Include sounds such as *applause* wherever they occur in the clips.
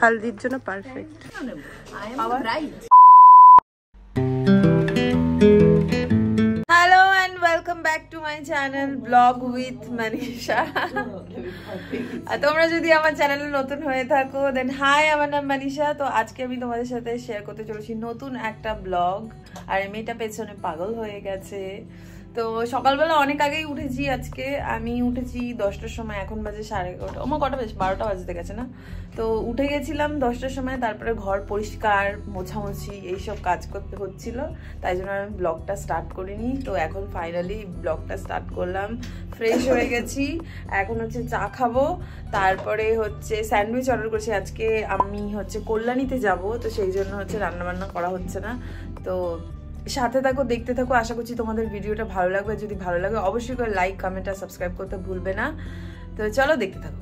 হালদির জন্য perfect hello and welcome back to my channel blog with Manisha তোমরা যদি আমার চ্যানেলে নতুন হয়ে থাকো দেন হাই আমার নাম মানিষা তো আজকে আমি তোমাদের সাথে শেয়ার করতে চলেছি নতুন একটা ব্লগ আর পেছনে পাগল হয়ে গেছে। তো সকালবেলা অনেক আগেই উঠেছি আজকে। আমি উঠেছি দশটার সময়, এখন বাজে সাড়ে এগারোটা। আমার কটা বেশ বারোটা বাজতে গেছে না? তো উঠে গেছিলাম দশটার সময়, তারপরে ঘর পরিষ্কার, মোছামুছি, এইসব কাজ করতে হচ্ছিল। তাই জন্য আমি ব্লগটা স্টার্ট করিনি। তো এখন ফাইনালি ব্লগটা স্টার্ট করলাম। ফ্রেশ হয়ে গেছি। এখন হচ্ছে চা খাব। তারপরে হচ্ছে স্যান্ডউইচ অর্ডার করছি। আজকে আমি হচ্ছে কল্যাণীতে যাব। তো সেই জন্য হচ্ছে রান্নাবান্না করা হচ্ছে না। তো সাথে থাকো, দেখতে থাকো। আশা করছি তোমাদের ভিডিওটা ভালো লাগবে। যদি ভালো লাগে, অবশ্যই করে লাইক কমেন্ট আর সাবস্ক্রাইব করতে ভুলবে না। তো চলো, দেখতে থাকো।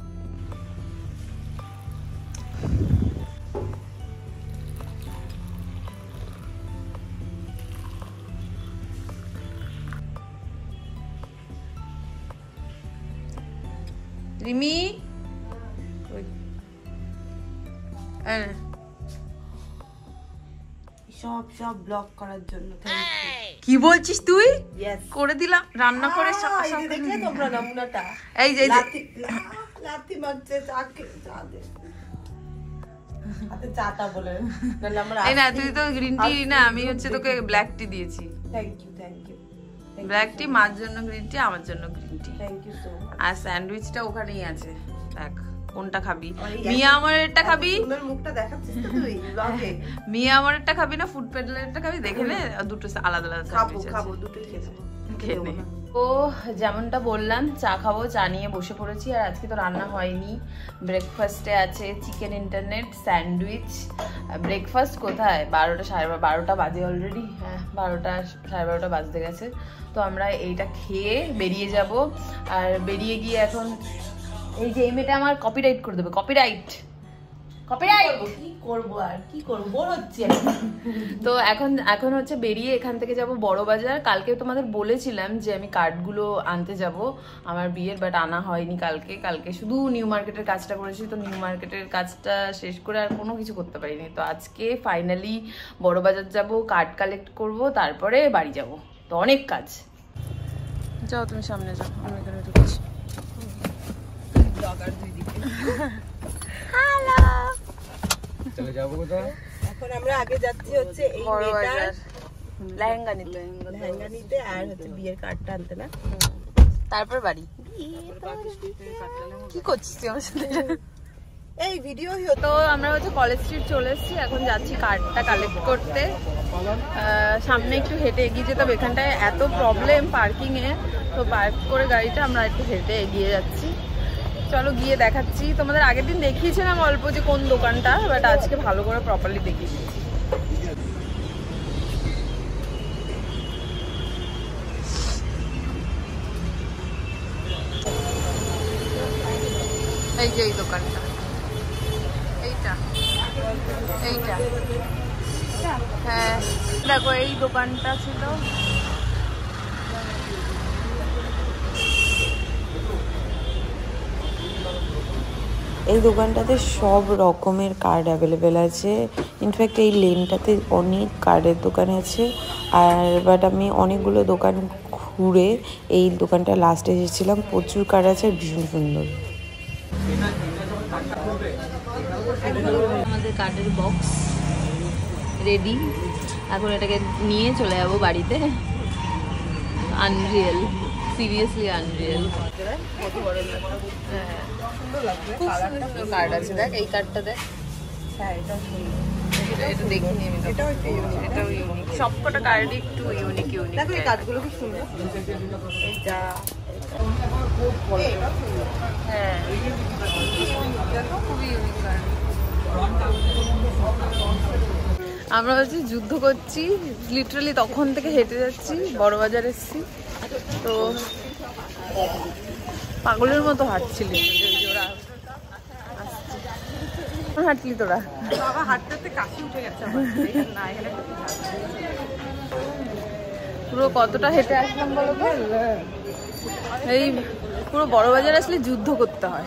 রিমি? ওই। সব সব ব্লক করার জন্য কি বলছিস তুই? করে দিলাম রান্না করে সা- সা- দেখলে তোমরা নমুনাটা। এই যে লাথি মারছে চাটা বলে এই না তুই তো গ্রিন টি না আমি হচ্ছে তোকে ব্ল্যাক টি দিয়েছি। Thank you thank you black tea মার জন্য গ্রিন টি আমার জন্য green tea thank you so আর স্যান্ডউইচটা ওখানেই আছে দেখ। কোনটা খাবি? মিয়া আমারেরটা খাবি? তোমার মুখটা দেখাচ্ছিস তো তুই ব্লগে *laughs* মিয়া আমারেরটা খাবি না ফুড পেডলারেরটা খাবি? দেখে নে দুটো আলাদা আলাদা খাব খাব দুটোই খেয়ে নে। ও যেমনটা বললাম চা খাব চা নিয়ে বসে পড়েছি আর আজকে তো রান্না হয়নি। ব্রেকফাস্টে আছে চিকেন ইন্টারনেট স্যান্ডউইচ ব্রেকফাস্ট কোথায়? বারোটা সাড়ে বারো- বারোটা বাজে অলরেডি হ্যাঁ বারোটা সাড়ে বারোটা বাজতে গেছে। তো আমরা এইটা খেয়ে বেরিয়ে যাব। আর বেরিয়ে গিয়ে এখন এই যে এই মেয়েটা আমার কপিরাইট করে দেবে কপিরাইট কপিরাইট কি করব আর কি করব? বোর হচ্ছে তো এখন এখন হচ্ছে বেরিয়ে এখান থেকে যাব বড় বাজার কালকে তোমাদের বলেছিলাম যে আমি কার্ডগুলো আনতে যাব। আমার বিয়ের বাট আনা হয়নি কালকে। কালকে শুধু নিউ মার্কেটের কাজটা করেছি তো নিউ মার্কেটের কাজটা শেষ করে আর কোনো কিছু করতে পারিনি। তো আজকে ফাইনালি বড় বাজার যাব কার্ড কালেক্ট করব তারপরে বাড়ি যাব। তো অনেক কাজ। যাও তুমি সামনে যাও আমি এখানে ঢুকছি। এখন আমরা আগে যাচ্ছি হচ্ছে এই মেয়েটার লেহেঙ্গা নিতে লেহেঙ্গা নিতে আর হচ্ছে বিয়ের কার্ডটা আনতে না। তারপর বাড়ি। কি করছিস তুই আমার সাথে? এই ভিডিও তো আমরা হচ্ছে কলেজ স্ট্রিট চলে এসেছি এখন যাচ্ছি কার্ডটা কালেক্ট করতে। সামনে একটু হেঁটে এগিয়ে যেতাম এখানটায় এত প্রবলেম পার্কিং এ তো পার্ক করে গাড়িটা আমরা একটু হেঁটে এগিয়ে যাচ্ছি। চলো গিয়ে দেখাচ্ছি। তোমাদের আগের দিন দেখিয়েছিলাম অল্প যে কোন দোকানটা বাট আজকে ভালো করে প্রপারলি দেখিয়ে দিয়েছি। এই যে এই দোকানটা। এইটা। এইটা। হ্যাঁ দেখো এই দোকানটা ছিল এই দোকানটাতে সব রকমের কার্ড অ্যাভেলেবেল আছে। ইনফ্যাক্ট এই লেনটাতে অনেক কার্ডের দোকান আছে। আর বাট আমি অনেকগুলো দোকান ঘুরে এই দোকানটা লাস্টে এসেছিলাম। প্রচুর কার্ড আছে, ভীষণ সুন্দর। আমাদের কার্ডের বক্স রেডি এখন এটাকে নিয়ে চলে যাব বাড়িতে। আনরিয়েল সিরিয়াসলি আনরিয়েল হ্যাঁ খুব সুন্দর সুন্দর কার্ড আছে দেখ এই কার্ডটা দেখ। হ্যাঁ এটা এটা এটা দেখিনি আমি এটাও একটু এটাও ইউনিক সবকটা কার্ডই একটু ইউনিক ইউনিক দেখো এই কাজগুলো খুব সুন্দর। এইটা হ্যাঁ খুবই ইউনিক কার্ড আমরা হচ্ছে যুদ্ধ করছি লিটারালি তখন থেকে হেঁটে যাচ্ছি বড় বাজার এসছি। তো পাগলের মতো হাঁটছিলি ওরা হাঁটলি তোরা? হাঁটতে কাশি উঠে গেছে পুরো কতটা হেঁটে আসলাম বলো এই পুরো বড় বাজার আসলে যুদ্ধ করতে হয়।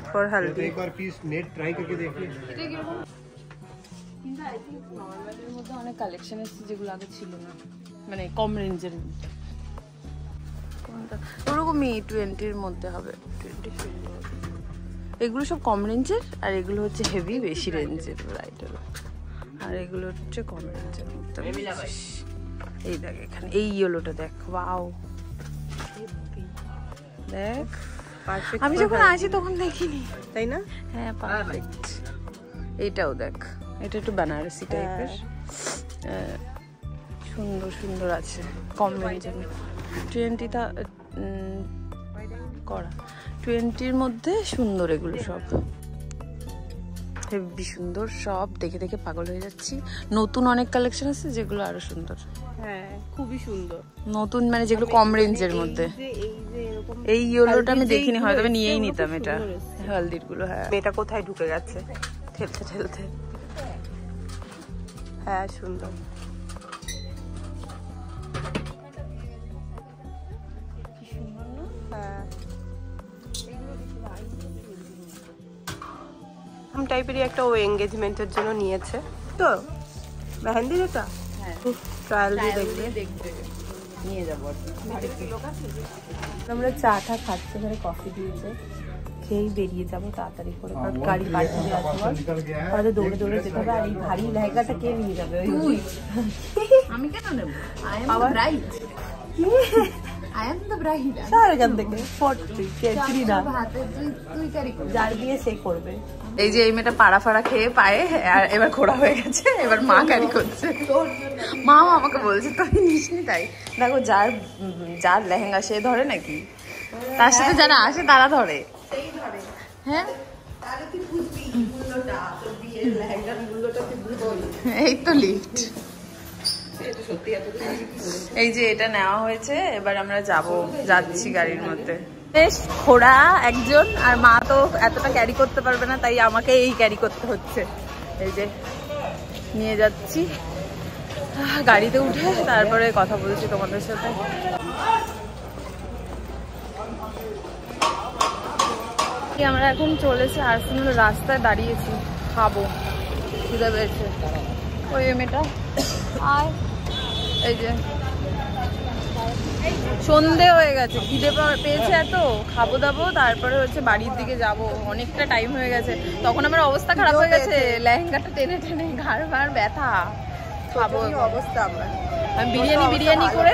পারফেক্ট ফর तो হালদি एक बार पीस नेट ट्राई करके देखिए কিন্তু আই থিঙ্ক নর্মালের মধ্যে অনেক কালেকশন এসেছে যেগুলো আগে ছিল না মানে কম রেঞ্জের মধ্যে কোনটা ওরকমই টোয়েন্টির মধ্যে হবে টোয়েন্টি এগুলো সব কম রেঞ্জের আর এগুলো হচ্ছে হেভি বেশি রেঞ্জের ব্রাইডাল আর এগুলো হচ্ছে কম রেঞ্জের মধ্যে এই দেখ এখানে এই ইয়েলোটা দেখ ওয়াও দেখ পারফেক্ট আমি যখন আসি তখন দেখিনি। তাই না? হ্যাঁ পারফেক্ট এইটাও দেখ। এটা একটু বেনারসি টাইপের সুন্দর সুন্দর আছে। কম রেঞ্জের টোয়েন্টিটা করা। টোয়েন্টির মধ্যে সুন্দর এগুলো সব। হেভি সুন্দর সব। দেখে দেখে পাগল হয়ে যাচ্ছি। নতুন অনেক কালেকশন আছে যেগুলো আরও সুন্দর। হ্যাঁ খুবই সুন্দর। নতুন মানে যেগুলো কম রেঞ্জের মধ্যে। এই যে এই ইয়েলোটা আমি দেখিনি আমি এসছে, নিয়েই নিতাম এটা হলদিরগুলো হ্যাঁ। মেয়েটা কোথায় ঢুকে গেছে? ঠেলতে ঠেলতে। হ্যাঁ সুন্দর। হ্যাঁ। টাইপেরই একটা ও এঙ্গেজমেন্টের জন্য নিয়েছে। তো মেহেন্দির এটা? হ্যাঁ। ট্রায়াল দিয়ে দেখবে। দেখবে। নিয়ে যাব আমরা চা টা খাচ্ছি ওখানে কফি দিয়েছে। খেয়েই বেরিয়ে যাব তাড়াতাড়ি করে কারণ গাড়ি পাঠিয়ে আসবে আমাদের দৌড়ে দৌড়ে যেতে হবে আর এই ভারী লেহেঙ্গাটা কে নিয়ে যাবে? *laughs* আমি কেন নেব? I right I am the bright sir এখান থেকে না। তুই যার বিয়ে সে করবে। এই যে এই মেয়েটা পাড়া ফাড়া খেয়ে পায়ে আর এবার খোড়া হয়ে গেছে এবার মা ক্যারি করছে। মাও আমাকে বলছে তুই নিসনি তাই? দেখো যার যার লেহেঙ্গা সে ধরে নাকি? তার সাথে যারা আসে তারা ধরে। হ্যাঁ? এই তো লিফট এই যে এটা নেওয়া হয়েছে, এবার আমরা যাব, যাচ্ছি গাড়ির মধ্যে। বেশ খোড়া একজন, আর মা তো এতটা ক্যারি করতে পারবে না, তাই আমাকে এই ক্যারি করতে হচ্ছে। এই যে, নিয়ে যাচ্ছি। গাড়িতে উঠে তারপরে কথা বলছি তোমাদের সাথে। আমরা এখন চলেছি আর শুনলো রাস্তায় দাঁড়িয়েছি, খাব, খিদে পেয়েছে। ওই মেয়েটা, আয়। এই যে। সন্ধে হয়ে গেছে খিদে পেয়েছে এত খাব দাবো তারপরে হচ্ছে বাড়ির দিকে যাব অনেকটা টাইম হয়ে গেছে। তখন আমার অবস্থা খারাপ হয়ে গেছে লেহেঙ্গাটা টেনে টেনে ঘাড় ঘাড় ব্যথা। খাব অবস্থা আমার। আমি বিরিয়ানি বিরিয়ানি করে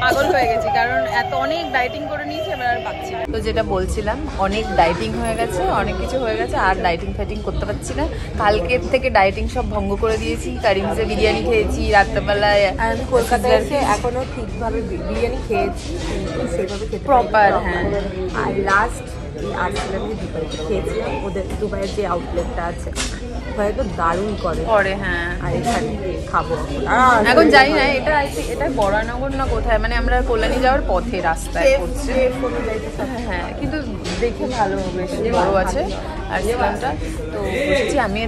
পাগল হয়ে গেছি কারণ এত অনেক ডাইটিং করে নিয়েছি এবার আর পাচ্ছি তো যেটা বলছিলাম অনেক ডাইটিং হয়ে গেছে অনেক কিছু হয়ে গেছে আর ডাইটিং ফাইটিং করতে পারছি না কালকের থেকে ডাইটিং সব ভঙ্গ করে দিয়েছি কারিমসে বিরিয়ানি খেয়েছি রাত্রেবেলায় আমি কলকাতায় এসে এখনও ঠিকভাবে বিরিয়ানি খেয়েছি সেভাবে পারিনি। হ্যাঁ। আর লাস্ট এই আর্সেলামে দুবাইতে খেয়েছিলাম ওদের দুবাইয়ের যে আউটলেটটা আছে ওখানে তো দারুণ করে। পরে হ্যাঁ। আর এখানে খাব এখন জানি না এটা এটা বরানগর না কোথায়? মানে আমরা কল্যাণী যাওয়ার পথে রাস্তায় পড়ছে হ্যাঁ, হ্যাঁ কিন্তু দেখে ভালো বেশ বড় আছে আর সিস্টেমটা তো বলছি আমি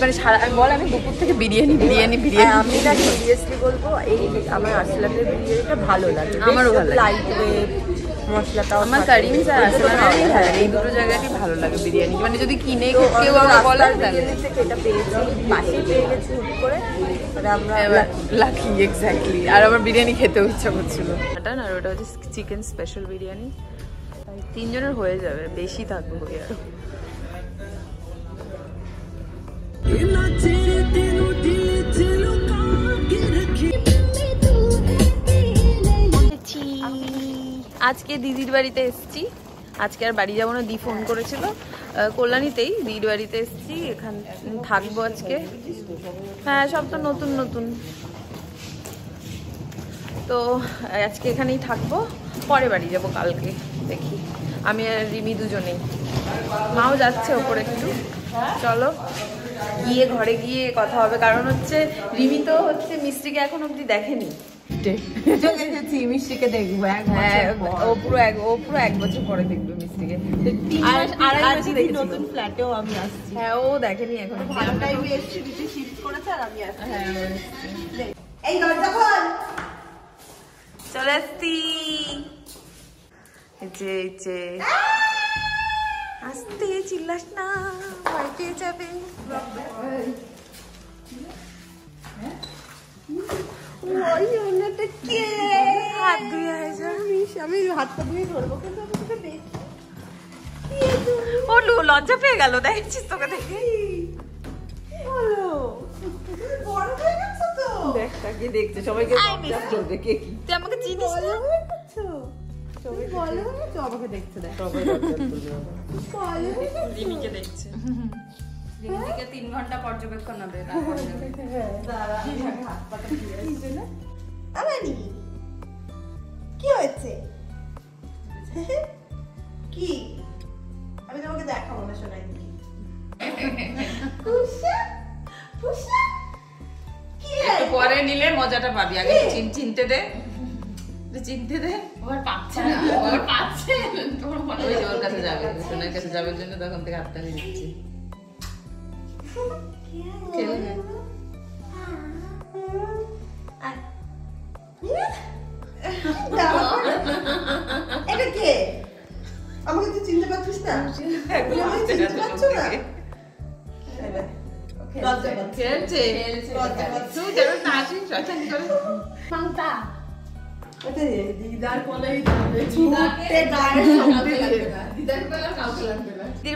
মানে সারা আমি বল আমি দুপুর থেকে বিরিয়ানি বিরিয়ানি হ্যাঁ, বিরিয়ানি। আমি না সিরিয়াসলি বলব এই আমার আর্সেলামের বিরিয়ানিটা ভালো লাগে। আমারও ভালো লাগে। মশলাটাও আমার। আর। হ্যাঁ এই দুটো জায়গারই ভালো লাগে বিরিয়ানি। মানে যদি কিনে কেউ আমাকে বলে এটা পেয়েছি পেয়ে গেছি হুট করে এবার লাকি এক্স্যাক্টলি আর আমার বিরিয়ানি খেতেও ইচ্ছা করছিল। মাটন আর ওটা হচ্ছে চিকেন স্পেশাল বিরিয়ানি। তিনজনের হয়ে যাবে বেশি থাকবে হয়ে আর। আজকে দিদির বাড়িতে এসেছি। আজকে আর বাড়ি যাব না, দি ফোন করেছিল। কল্যাণীতেই দিদির বাড়িতে এসেছি, এখান থাকব আজকে। হ্যাঁ সব তো নতুন নতুন। তো, আজকে এখানেই থাকব। পরে বাড়ি যাব কালকে, দেখি। আমি আর রিমি দুজনেই। মাও যাচ্ছে ওপরে একটু। চলো, গিয়ে ঘরে গিয়ে কথা হবে। কারণ হচ্ছে, রিমি তো হচ্ছে মিস্ত্রিকে এখন অবধি দেখেনি। চলে মিষ্টিকে দেখব এক বছর পর। ও পুরো এক ও পুরো এক বছর পরে দেখবে মিস্ত্রিকে তিন আর- মাস আড়াই আর মাসে কি দেখেছিল? নতুন ফ্ল্যাটেও আমি আসছি। হ্যাঁ ও দেখেনি এখন। ভালো টাইমে এসছি দিদি শিফট করেছে আর আমি আসছি। হ্যাঁ। এই দরজা খোল। চলে এসছি যে যে। আসতে চিল্লাস না যাবে। ওই অন্যটা কে? হাত ধুয়ে যা। আমি হাতটা ধুয়ে ধরবো কিন্তু আমি তোকে দেখি ও লো- লজ্জা পেয়ে গেল দেখছিস তোকে দেখে। হয়ে দেখ তাকে দেখছে সবাইকে করবে কে কি? তুই আমাকে চিনিস না? আমাকে দেখতে দেখ। রিমিকে দেখছে। *laughs* তিন ঘণ্টা পর্যবেক্ষণ হবে আমানি কি হয়েছে? কি? আমি তোমাকে দেখাবো না শোনাই কি পরে নিলে মজাটা পাবি। আগে চিনতে দে। চিনতে দে। ওর পাচ্ছে না। ওর পাচ্ছে। তোর মনে ওর কাছে যাবে। সোনার কাছে যাবে জন্য তখন থেকে হাতটা দিচ্ছে খেলবে এটা কে আমাকে তুই চিনতে পারছিস না তুমি আমাকে চিনতে পারছ না লজ্জা পাচ্ছি। খেলছে লজ্জা পাচ্ছি। তুই যেন নাচিস রচন করে মাংতা ওটা রে, দিদার না। দিদার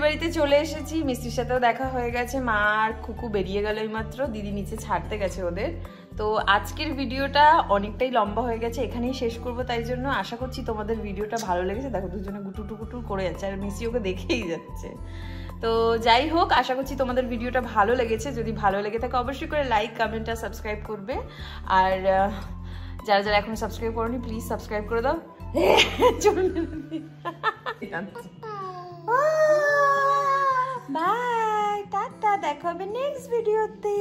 বাড়িতে চলে এসেছি মিস্ত্রির সাথেও দেখা হয়ে গেছে। মা আর খুকু বেরিয়ে গেল মাত্র দিদি নিচে ছাড়তে গেছে ওদের। তো আজকের ভিডিওটা অনেকটাই লম্বা হয়ে গেছে এখানেই শেষ করব তাই জন্য আশা করছি তোমাদের ভিডিওটা ভালো লেগেছে। দেখো দুজনে গুটুটু গুটুর করে যাচ্ছে আর মিসি ওকে দেখেই যাচ্ছে। তো যাই হোক আশা করছি তোমাদের ভিডিওটা ভালো লেগেছে। যদি ভালো লেগে থাকে অবশ্যই করে লাইক কমেন্ট আর সাবস্ক্রাইব করবে। আর যারা যারা এখনও সাবস্ক্রাইব করোনি প্লিজ সাবস্ক্রাইব করে দাও বাই টাটা দেখা হবে নেক্সট ভিডিওতে